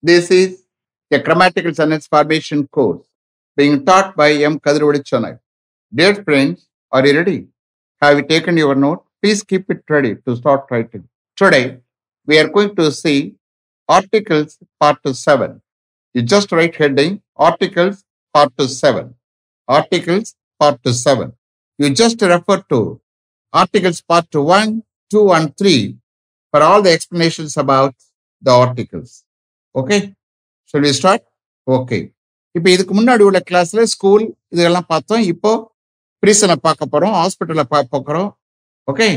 This is a grammatical sentence formation course being taught by M. Kadirudi Chennai. Dear friends, are you ready? Have you taken your note? Please keep it ready to start writing. Today, we are going to see articles part 7. You just write heading articles part 7. Articles part 7. You just refer to articles part 1, 2, and 3 for all the explanations about the articles. Okay Shall we start okay இப்போ இதுக்கு முன்னாடி உள்ள கிளாஸ்ல school இதெல்லாம் பார்த்தோம். இப்போ பிரிசனை பார்க்க போறோம் ஹாஸ்பிட்டலை பார்க்க போகிறோம் okay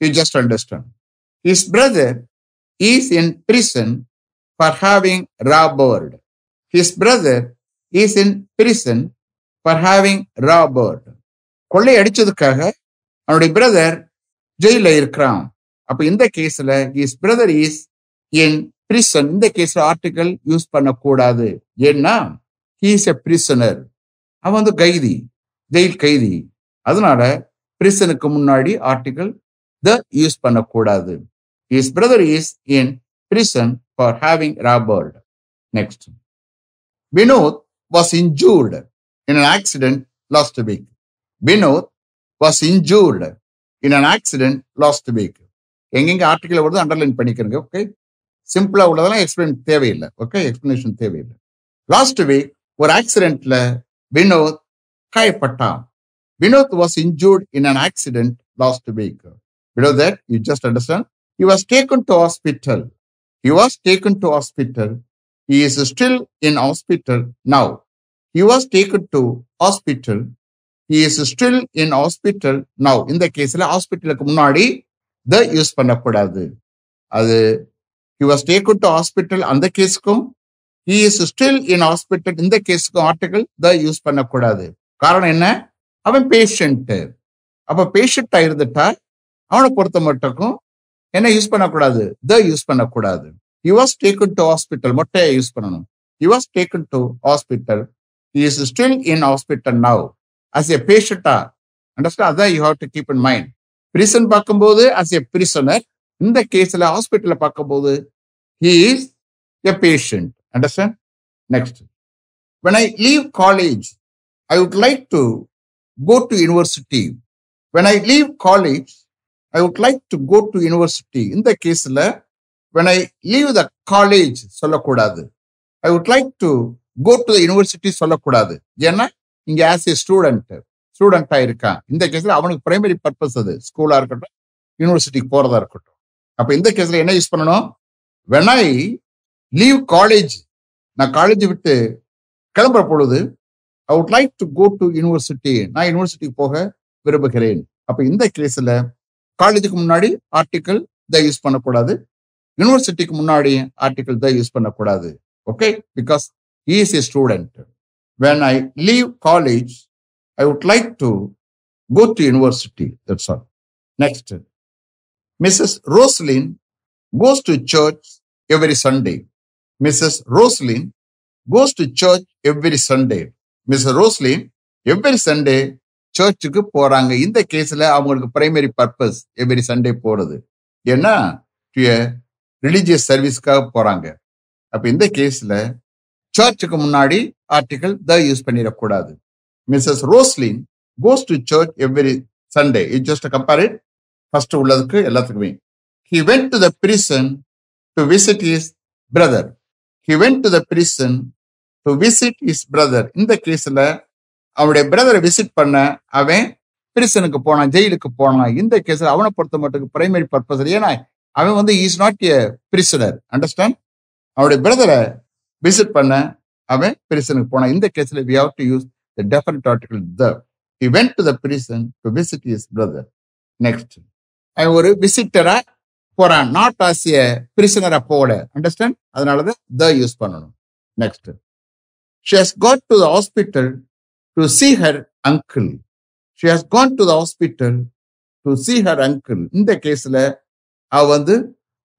you just understand his brother is in prison for having robbed his brother is in prison for having robbed கொள்ளை அடிச்சதுக்காக அவனுடைய பிரதர் ஜெயில இருக்கிறான். அப்ப இந்த கேஸ்ல his brother is in prison இந்த கேஸ்ல ஆர்டிகல் யூஸ் பண்ணக்கூடாது. ஏன்னா ஹீஸ் எ பிரிசனர் அவன் வந்து கைதி ஜெயில் கைதி. அதனால பிரிசனுக்கு முன்னாடி ஆர்டிகல் த யூஸ் பண்ணக்கூடாது. His brother is in prison for having robbed next Vinod was injured in an accident last week Vinod was injured in an accident last week எங்கெங்க article வருது அண்டர்லைன் பண்ணிக்கிறங்க okay சிம்பிளாக உள்ளதெல்லாம் explain தேவையில்லை okay explanation தேவையில்லை last week ஒரு ஆக்சிடென்ட்ல Vinod காயப்பட்டான் Vinod was injured in an accident last week below that you just understand he was taken to hospital. He was taken to hospital. He is still in hospital now. He was taken to hospital. He is still in hospital now. இந்த கேஸ்ல ஹாஸ்பிட்டலுக்கு முன்னாடி த use பண்ணக்கூடாது அது He was taken to hospital அந்த கேஸுக்கும் he is still in hospital இந்த கேஸுக்கு article the use பண்ணக்கூடாது காரணம் என்ன அவன் பேஷண்ட்டு அப்ப பேஷண்ட் இருந்துட்டா அவனை பொறுத்த மட்டுக்கும் என்ன யூஸ் பண்ணக்கூடாது த யூஸ் பண்ணக்கூடாது he was taken to hospital மொட்டையை use பண்ணணும் he was taken to hospital he is still in hospital now as a பேஷண்டா understand அதான் you have to keep in mind prison பார்க்கும்போது as a prisoner இந்த கேஸ்ல ஹாஸ்பிட்டல்ல பார்க்கும்போது he a patient understand next when I leave college I would like to go to university. When I leave college, I would like to go to university. In the case, when I leave the சொல்லக்கூடாது I would like to go to the university சொல்லக்கூடாது ஏன்னா இங்க as A student ஸ்டூடெண்டா இருக்கான் இந்த கேஸ்ல அவனுக்கு primary purpose அது ஸ்கூலா இருக்கட்டும் யூனிவர்சிட்டிக்கு போறதா இருக்கட்டும் அப்ப இந்த கேஸ்ல என்ன யூஸ் பண்ணணும்? When ஐ லீவ் காலேஜ் நான் காலேஜ் விட்டு கிளம்புற பொழுது I would like to go to university நான் யூனிவர்சிட்டிக்கு போக விரும்புகிறேன். அப்ப இந்த கேஸ்ல காலேஜுக்கு முன்னாடி ஆர்டிக்கல் த யூஸ் பண்ணக்கூடாது. யூனிவர்சிட்டிக்கு முன்னாடி ஆர்டிக்கல் த யூஸ் பண்ணக்கூடாது. Okay because is a student when I leave college I would like to go to university that's all next Mrs Roslin goes to church every Sunday Mrs Roslin goes to church every Sunday Miss Roslin every Sunday சர்ச்சுக்கு போறாங்க. இந்த கேஸ்ல அவங்களுக்கு primary purpose every Sunday போறது. ஏன்னா religious சர்வீஸ்க்காக போறாங்க. அப்ப இந்த கேஸ்ல சர்ச்சுக்கு முன்னாடி ஆர்டிகல் த யூஸ் பண்ணிடக்கூடாது. Mrs Roslin goes to church every Sunday it just compare it first உள்ளதுக்கு எல்லாத்துக்குமே. He went to the prison to visit his brother he went to the prison to visit his brother இந்த கேஸில் அவனுடைய பிரதரை visit பண்ண அவன் பிரிசனுக்கு போனான் ஜெயிலுக்கு போனான். இந்த கேஸ்ல அவனை பொறுத்த மட்டும் பிரைமரி பர்பஸ் ஏன்னா அவன் வந்து is not a prisoner understand அவனுடைய பிரதரை விசிட் பண்ண அவன் பிரிசனுக்கு போனான். இந்த கேஸில் we have to use the different article the he went to the prison to visit his brother next ஒரு விசிட்டரா போறான். நாட் ஆஸ் ஏ பிரிசனரா போல அண்டர்ஸ்டாண்ட் அதனாலதான் த யூஸ் பண்ணணும். Next she has got to the hospital to see her uncle she has gone to the hospital to see her uncle இந்த கேஸ்ல அவ வந்து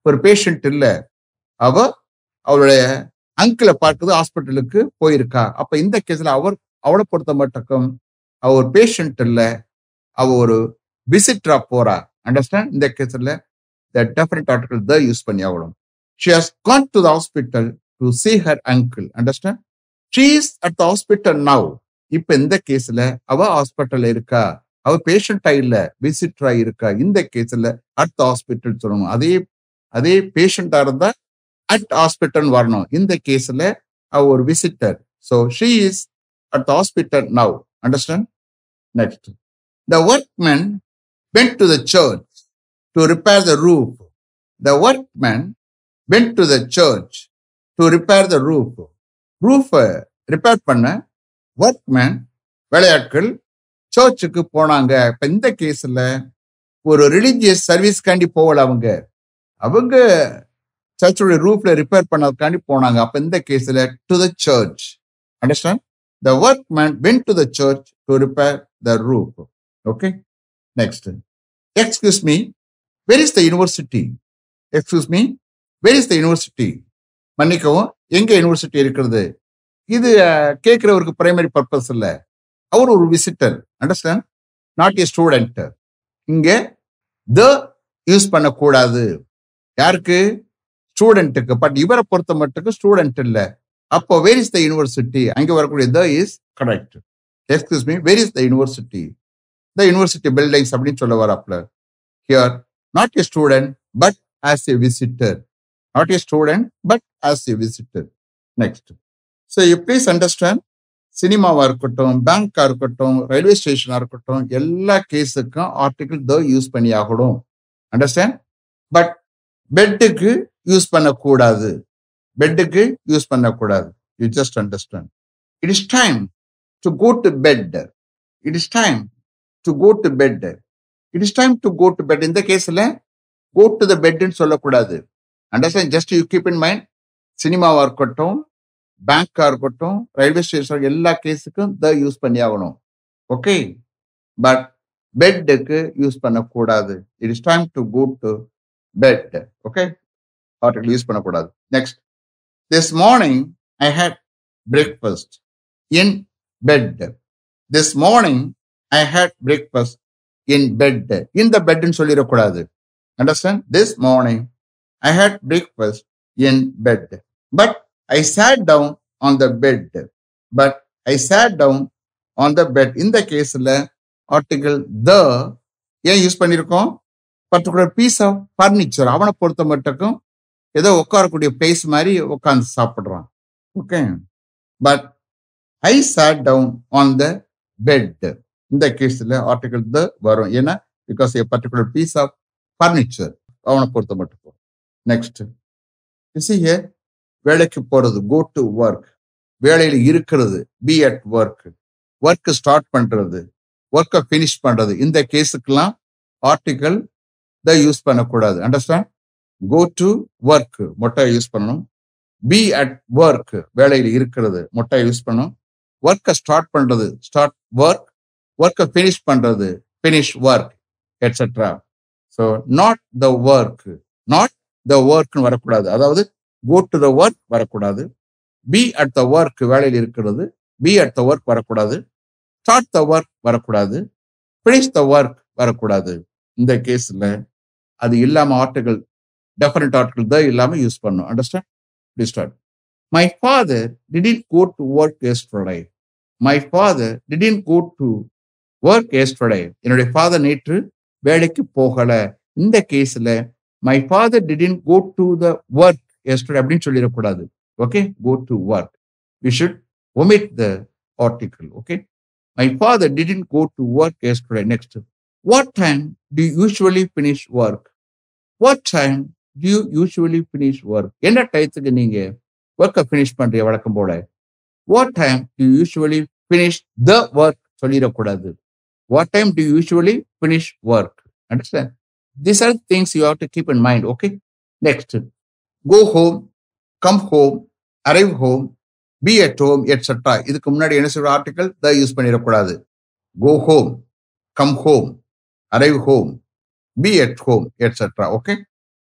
ஒரு பேஷண்ட் இல்ல. அவ அவளுடைய அங்கிளை பார்க்குது ஹாஸ்பிட்டலுக்கு போயிருக்கா. அப்ப இந்த கேஸ்ல அவர் அவளை பொறுத்த மட்டும் அவ ஒரு பேஷண்ட் இல்ல. அவ ஒரு விசிட்டரா போறா. அண்டர்ஸ்டாண்ட் இந்த கேஸ்ல the different article the use பண்ணி ஆகணும். She has gone to the hospital to see her uncle understand she is at the hospital now. இப்ப இந்த கேஸ்ல அவ ஹாஸ்பிட்டல் இருக்கா? அவ பேஷண்டா இல்ல? விசிட்டரா இருக்கா? இந்த கேஸ்ல அட் ஹாஸ்பிட்டல் சொல்லணும். அதே அதே பேஷண்டா இருந்தா அட் ஹாஸ்பிட்டல் வரணும். இந்த கேஸ்ல அவ ஒரு visitor so she is at hospital now understand next the workman went to the church to repair the roof. The workman went to the church to repair the roof. Roof repair பண்ண workman வேலையாட்கள் சர்ச்சுக்கு போனாங்க. இப்ப இந்த கேஸ்ல ஒரு religious சர்வீஸ்க்காண்டி போகல அவங்க. அவங்க சர்ச்சுடைய ரூஃப்ல ரிப்பேர் பண்ணதுக்காண்டி போனாங்க. அப்ப இந்த கேஸ்ல to the church understand the workman went to the church to repair the roof okay next excuse me where is the university excuse me where is the university மன்னிக்கவும் எங்க யூனிவர்சிட்டி இருக்கிறது? இது கேட்குறவருக்கு கேட்கிறவருக்கு பிரைமரி பர்பஸ் இல்லை. அவர் ஒரு visitor understand not a student இங்க the use பண்ணக்கூடாது. யாருக்கு? ஸ்டூடெண்ட்டுக்கு பட் இவரை பொறுத்த மட்டுக்கு ஸ்டூடெண்ட் இல்லை. அப்போ வேர் இஸ் த யூனிவர்சிட்டி அங்கே வரக்கூடிய the is correct excuse me where is the university the university buildings அப்படின்னு சொல்ல வராப்ல here not a student but as a visitor not a student but as a visitor next so you please understand சினிமாவா இருக்கட்டும் பேங்காக இருக்கட்டும் railway ஸ்டேஷனாக இருக்கட்டும் எல்லா கேஸுக்கும் article த use பண்ணி ஆகணும். Understand but பெட்டுக்கு use பண்ணக்கூடாது. பெட்டுக்கு யூஸ் பண்ணக்கூடாது. You just understand it is time to go to bed it is time to go to bed it is time to go to bed இந்த கேஸ்ல கோ டு த பெட்னு சொல்லக்கூடாது. Understand just you keep in mind சினிமாவா இருக்கட்டும் பேங்காக இருக்கட்டும் railway station எல்லா கேஸுக்கும் த use பண்ணி ஆகணும். Okay but பெட்டுக்கு யூஸ் பண்ணக்கூடாது. It is time to go to bed okay article use பண்ணக்கூடாது. Next this morning I had breakfast in bed this morning I had breakfast in bed இந்த பெட்னு சொல்லிடக்கூடாது. Understand this morning I had breakfast in bed but I sat down on the bed but I sat down on the bed இந்த கேஸில் article த ஏன் use பண்ணியிருக்கோம் particular piece of furniture அவனை பொறுத்த மட்டுக்கும் ஏதோ உட்காரக்கூடிய பிளேஸ் மாதிரி உட்காந்து சாப்பிடுறான். Okay but I sat down on the bed இந்த கேஸ்ல ஆர்டிகல் தான் வரும். ஏன்னா because a particular piece of furniture அவனை பொறுத்த மட்டும் போகும் நெக்ஸ்ட் here வேலைக்கு போறது கோ டு ஒர்க் வேலையில் இருக்கிறது be at work work start பண்றது ஒர்க்கை ஃபினிஷ் பண்றது. இந்த கேஸுக்கெல்லாம் ஆர்டிகல் த யூஸ் பண்ணக்கூடாது. அண்டர்ஸ்டாண்ட் கோ டு ஒர்க் மொட்டை யூஸ் பண்ணணும். பி அட் ஒர்க் வேலையில் இருக்கிறது மொட்டை யூஸ் பண்ணணும். ஒர்க்கை ஸ்டார்ட் பண்றது ஸ்டார்ட் ஒர்க் ஒர்க்கை ஃபினிஷ் பண்றது finish work etcetera so not the work not the ஒர்க்னு வரக்கூடாது. அதாவது கோ டு த ஒர்க் வரக்கூடாது. பி அட் த ஒர்க் வேலையில் இருக்கிறது பி அட் த ஒர்க் வரக்கூடாது. ஸ்டார்ட் த ஒர்க் வரக்கூடாது. ஃபினிஷ் த ஒர்க் வரக்கூடாது. இந்த கேஸில் அது இல்லாமல் ஆர்டிகல் டெஃபரண்ட் ஆர்டிகல் தான் இல்லாமல் யூஸ் பண்ணும் understand start my father didn't go to work yesterday my father didn't go to work yesterday என்னுடைய ஃபாதர் நேற்று வேலைக்கு போகல. இந்த கேஸ்ல my father didn't go to the work yesterday அப்படின்னு சொல்லிடக்கூடாது. Okay go to work we should omit the article okay my father didn't go to work yesterday next what time do usually finish work what time do you usually finish work என்ன டயத்துக்கு நீங்க ஒர்க்கை finish பண்றீங்க வழக்கம் போல? What time do usually finish the work சொல்லிடக்கூடாது. What time do usually finish work understand these are things you have to keep in mind okay next go home come home arrive home be at home etc இதுக்கு முன்னாடி என்ன சொல்ற article the use பண்ணிடக்கூடாது go home come home arrive home be at home etc okay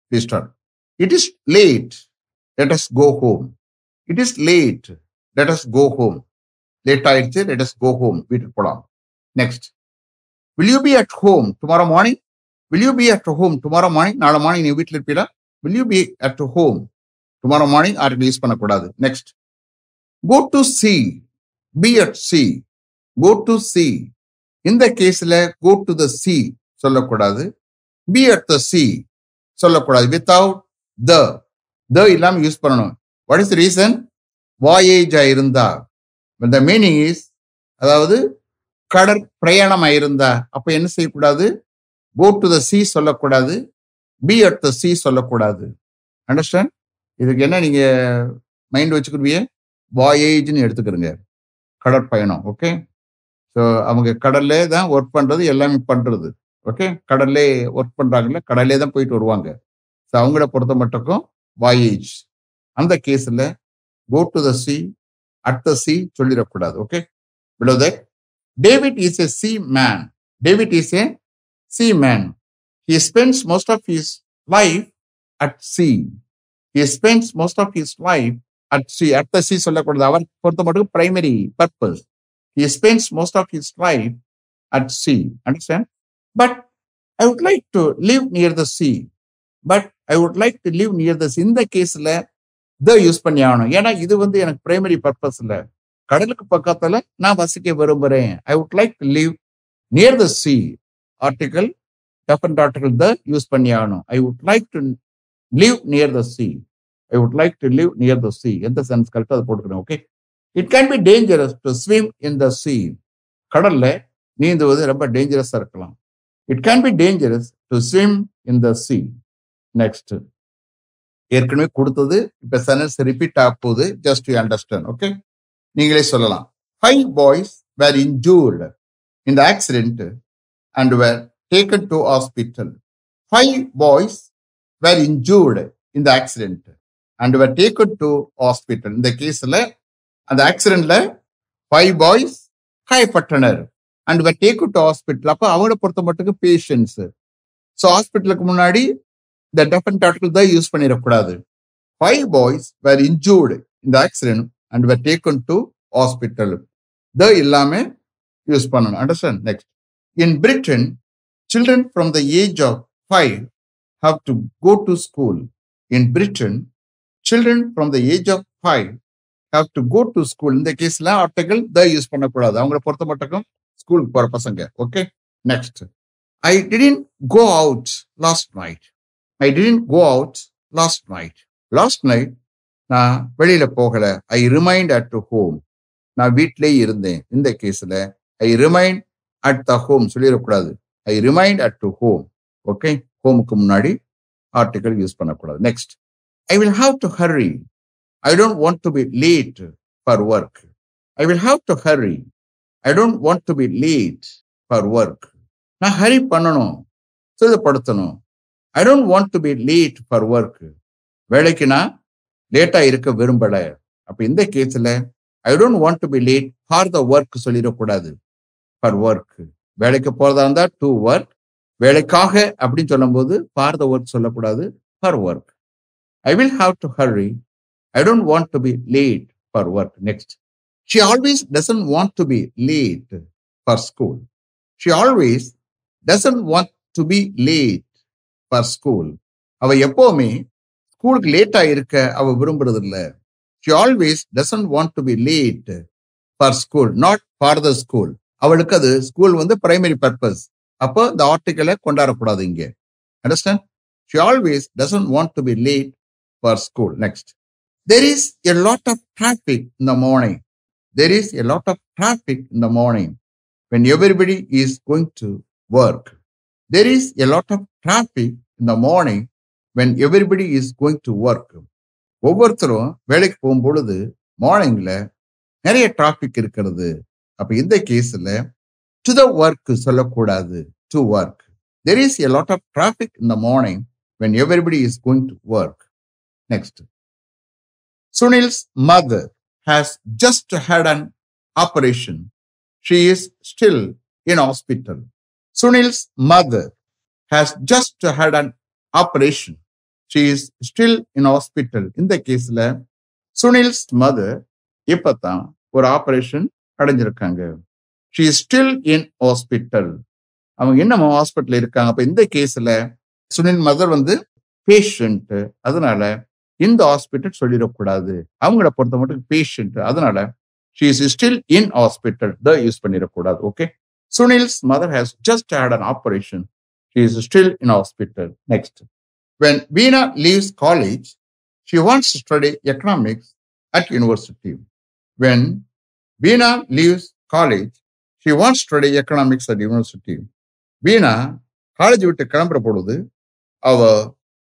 please start it is late let us go home it is late let us go home late ஆயிடுச்சு let us go home வீட்டுக்கு போலாம் next will you be at home tomorrow morning will you be at home tomorrow morning நாளை morning நீ வீட்டில் இருப்பீரா will you be at home tomorrow morning article use பண்ணக்கூடாது. Next go to sea be at sea go to sea இந்த கேஸில் go to the sea சொல்லக்கூடாது. Be at the sea சொல்லக்கூடாது. Without the the இல்லாமல் use பண்ணணும். What is reason வாயேஜா இருந்தா. The meaning is அதாவது கடற் பிரயாணம் இருந்தா அப்ப என்ன செய்யக்கூடாது? கோ டு த சி சொல்லக்கூடாது. பி அட் த சி சொல்லக்கூடாது. அண்டர்ஸ்டாண்ட் இதுக்கு என்ன நீங்க மைண்ட் வச்சுக்கிடுவீங்க வாயேஜ்னு எடுத்துக்கிறீங்க கடற்பயணம் ஓகே ஸோ அவங்க கடல்லே தான் ஒர்க் பண்றது எல்லாமே பண்றது ஓகே கடல்லே ஒர்க் பண்றாங்கல்ல கடல்லே தான் போயிட்டு வருவாங்க. ஸோ அவங்கள பொறுத்த மட்டுக்கும் வாயேஜ் அந்த கேஸில் go to the sea at the sea சொல்லிடக்கூடாது okay below that David is a seaman David is a seaman he spends most of his life at sea he spends most of his life at sea at the sea சொல்லக்கூடாது. அவர் பொறுத்த மட்டும் primary purpose he spends most of his life at sea understand but I would like to live near the sea but I would like to live near the இந்த கேஸில் த use பண்ணி ஆகணும் ஏன்னா இது வந்து எனக்கு பிரைமரி பர்பஸ் இல்ல கடலுக்கு பக்கத்துல நான் வசிக்க விரும்புறேன். I would like to live near the sea article definite article the use பண்ணி ஆகணும். I would like to live near the sea I would like to live near the sea எந்த sense கரெக்டாக அதை போட்டுக்கணும் okay it can be dangerous to swim in the sea கடல்ல நீந்துவது ரொம்ப டேஞ்சரஸா இருக்கலாம். It can be dangerous to swim in the sea next ஏற்கனவே கொடுத்தது இப்போ சென்டென்ஸ் ரிப்பீட் ஆக போகுது. ஜஸ்ட் யூ அண்டர்ஸ்டாண்ட் ஓகே நீங்களே சொல்லலாம். Five boys were injured in the accident and were taken to hospital five boys were injured in the accident and were taken to hospital இந்த கேஸில் அந்த ஆக்சிடென்ட்ல five boys காயப்பட்டனர் and were taken to hospital அப்போ அவங்கள பொறுத்த மட்டுக்கு patients so ஹாஸ்பிட்டலுக்கு முன்னாடி இந்த டெஃபன் ஆர்டிகல் தான் யூஸ் பண்ணிடக்கூடாது. Five boys were injured in the accident and were taken to hospital the இல்லாம யூஸ் பண்ணணும். Understand next in Britain children from the age of five have to go to school in Britain children from the age of five have to go to school இந்த கேஸ்ல article the use பண்ணக்கூடாது. அவங்கள பொறுத்த மட்டும் ஸ்கூலுக்கு போற பசங்க. Okay next I didn't go out last night I didn't go out last night last night நான் வெளியில போகல. I remained at to home நான் வீட்டிலேயே இருந்தேன். இந்த கேஸ்ல I remained at the home சொல்லிடக்கூடாது. I remained at to home okay ஹோமுக்கு முன்னாடி ஆர்டிகல் யூஸ் பண்ணக்கூடாது. Next I will have to hurry I don't want to be late for work I will have to hurry I don't want to be late for work நான் hurry பண்ணணும். சுதப்படுத்தணும் I don't want to be late for work வேலைக்கு நான் லேட்டா இருக்க விரும்பல. அப்ப இந்த கேஸ்ல I don't want to be late for the work சொல்லிடக்கூடாது. ஃபார் ஒர்க் வேலைக்கு போறதா இருந்தா டூ ஒர்க் வேலைக்காக அப்படின்னு சொல்லும்போது ஃபார் த ஒர்க் சொல்லக்கூடாது. For work I will have to hurry I don't want to be late for work next she always doesn't want to be late for school she always doesn't want to be late for school அவ எப்பவுமே ஸ்கூலுக்கு லேட்டா இருக்க அவ விரும்புறது இல்ல she always doesn't want to be late for school not for the school அவளுக்கு அது ஸ்கூல் வந்து பிரைமரி பர்பஸ் அப்போ இந்த ஆர்டிக்கலை கொண்டாடக்கூடாது இங்க. Understand she always doesn't want to be late for school next there is a lot of traffic in the morning there is a lot of traffic in the morning when everybody is going to work there is a lot of traffic in the when everybody is going to work ஒவ்வொருத்தரும் வேலைக்கு போகும் பொழுது மார்னிங்ல நிறைய traffic இருக்கிறது. அப்ப இந்த கேஸ்ல டு த ஒர்க் சொல்லக்கூடாது. To work there is a lot of traffic in the morning when everybody is going to work next Sunil's mother has just had an operation she is still in hospital Sunil's mother has just had an operation She is still in hospital. இந்த கேஸ்ல Sunil's mother இப்பதான் ஒரு operation அடைஞ்சிருக்காங்க. She is still in hospital அவங்க இன்னமும் hospital இருக்காங்க? அப்ப இந்த கேஸ்ல சுனில் மதர் வந்து பேஷண்ட் அதனால இந்த ஹாஸ்பிட்டல் சொல்லிடக்கூடாது. அவங்கள பொறுத்த மட்டும் பேஷண்ட் அதனால she is still in hospital the use பண்ணிடக்கூடாது. Okay Sunil's mother has just had an operation she is still in hospital next when Veena leaves college she wants to study economics at university when Veena leaves college she wants to study economics at university Veena college விட்டு கிளம்புற பொழுது அவ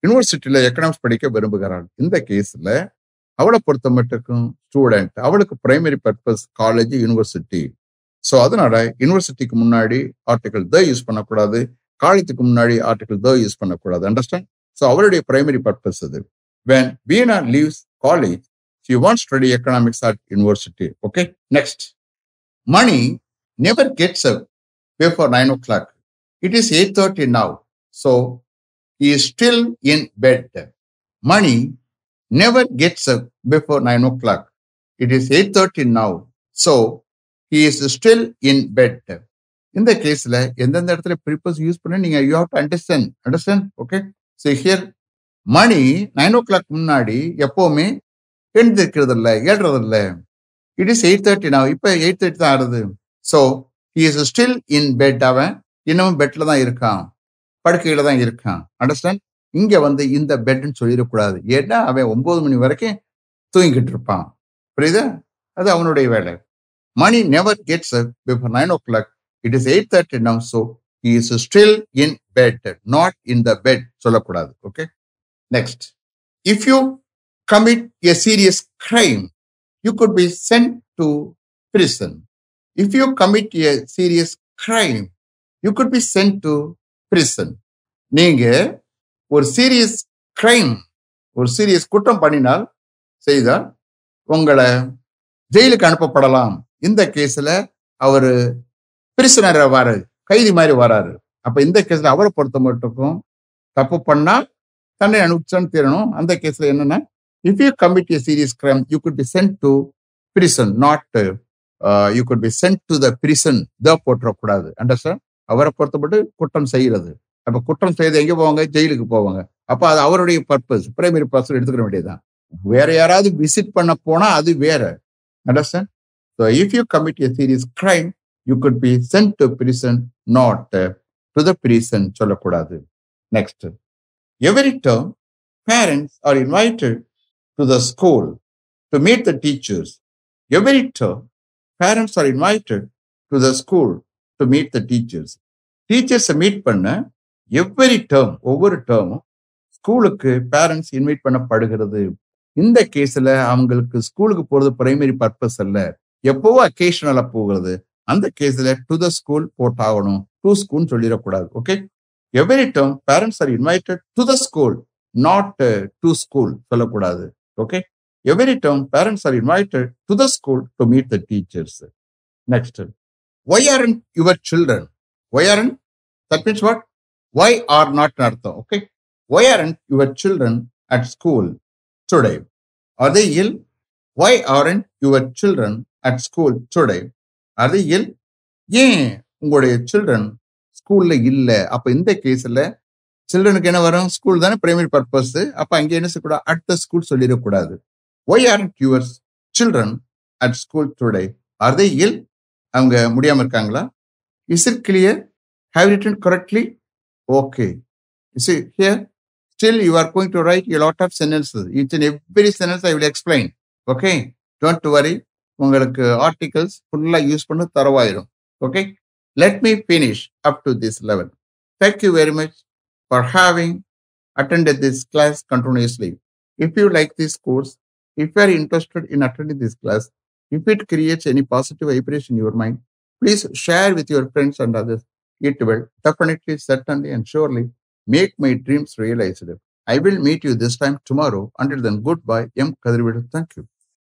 யூனிவர்சிட்டியில economics படிக்க விரும்புகிறாள். இந்த கேஸ்ல அவளை பொறுத்த மட்டுக்கும் ஸ்டூடெண்ட் அவளுக்கு primary purpose college university so அதனால யூனிவர்சிட்டிக்கு முன்னாடி ஆர்டிகல் த யூஸ் பண்ணக்கூடாது காலேஜுக்கு முன்னாடி ஆர்டிகல் த யூஸ் பண்ணக்கூடாது. அண்டர்ஸ்டாண்ட் ஸோ அவருடைய பிரைமரி பர்பஸ் அது when Veena leaves college she want study economics at university okay next Mani never gets up before nine o'clock it is eight thirty now so he is still in bed. Money never gets up before 9 o'clock. It is 8.30 now. So, he is still in bed. இந்த கேஸ்ல எந்தெந்த இடத்துல ப்ரிப்பஸ் use பண்ண நீங்க you have to understand understand okay so here Mani nine o'clock முன்னாடி எப்போவுமே எழுந்திருக்கிறதில்ல ஏழுறதில்ல. இட் இஸ் எயிட் தேர்ட்டி நான் இப்போ எயிட் தேர்ட்டி தான் ஆறுது. So he is still in bed அவன் இன்னமும் பெட்டில் தான் இருக்கான். படுக்கையில் தான் இருக்கான். அண்டர்ஸ்டாண்ட் இங்கே வந்து இந்த பெட்னு சொல்லிடக்கூடாது. ஏன்னா அவன் ஒம்பது மணி வரைக்கும் தூங்கிக்கிட்டு இருப்பான். புரியுதா? அது அவனுடைய வேலை. Mani never gets before nine o'clock it is eight thirty now so he is still in bed not in the bed சொல்லக்கூடாது okay next if you commit a serious crime you could be sent to prison if you commit a serious crime you could be sent to prison நீங்க ஒரு serious crime ஒரு serious குற்றம் பண்ணினால் செய்தால் உங்களை ஜெயிலுக்கு அனுப்பப்படலாம். இந்த கேஸில் அவர் பிரிசனர் வராரு கைதி மாதிரி வராரு. அப்ப இந்த கேஸ்ல அவரை பொறுத்த மட்டுக்கும் தப்பு பண்ணா தன்னை அனுப்பிச்சான்னு தெரியணும் அந்த கேஸ்ல என்னன்னா if you commit a serious crime you could be sent to prison not you could be sent to the prison the போட்டுறக்கூடாது understand அவரை பொறுத்தப்பட்டு குற்றம் செய்யறது. அப்ப குற்றம் செய்து எங்க போவாங்க? ஜெயிலுக்கு போவாங்க. அப்ப அது அவருடைய பர்பஸ் பிரைமரி பர்பஸ் எடுத்துக்க வேண்டியதுதான். வேற யாராவது விசிட் பண்ண போனா அது வேற. Understand so if you commit a serious crime you could be sent to prison not prison சொல்லக்கூடாது. Next every term parents are invited to the school to meet the teachers every term parents are invited to the school to meet the teachers டீச்சர்ஸை meet பண்ண every term ஒவ்வொரு டேர்மும் ஸ்கூலுக்கு parents invite பண்ணப்படுகிறது. இந்த கேஸ்ல அவங்களுக்கு ஸ்கூலுக்கு போறது பிரைமரி பர்பஸ் அல்ல. எப்போவோ அக்கேஷனலாக போகிறது. அந்த கேஸ்ல டு த ஸ்கூல் போட்டாகணும் டு ஸ்கூல் சொல்லிடக்கூடாது okay every term parents are invited to the school not to school சொல்லக்கூடாது okay every term parents are invited to the school to meet the teachers next why aren't your children why aren't that means what why aren't அர்த்தம் okay why aren't your children at school today அதே ill why aren't your children at school today they ஏன் உங்களுடைய children ஸ்கூல்ல இல்லை? அப்ப இந்த கேஸ்ல சில்ட்ரனுக்கு என்ன வரும்? ஸ்கூல் தானே பிரைமரி பர்பஸ் அப்ப அங்கே என்ன செய்யக்கூடாது அட் த ஸ்கூல் சொல்லிடக்கூடாது. Why are your children at school today are they ill அவங்க முடியாம இருக்காங்களா? Is it clear have written correctly okay is it here still you are going to write you lot of sentences it's in every sentence I will explain okay don't worry உங்களுக்கு articles ஃபுல்லாக use பண்ண தரவாயிடும் okay let me finish up to this level thank you very much for having attended this class continuously. If you like this course, if you are interested in attending this class, if it creates any positive vibration in your mind, please share with your friends and others. It will definitely, certainly, and surely make my dreams realized. I will meet you this time tomorrow. Until then, goodbye. M. Kadirvidu. Thank you.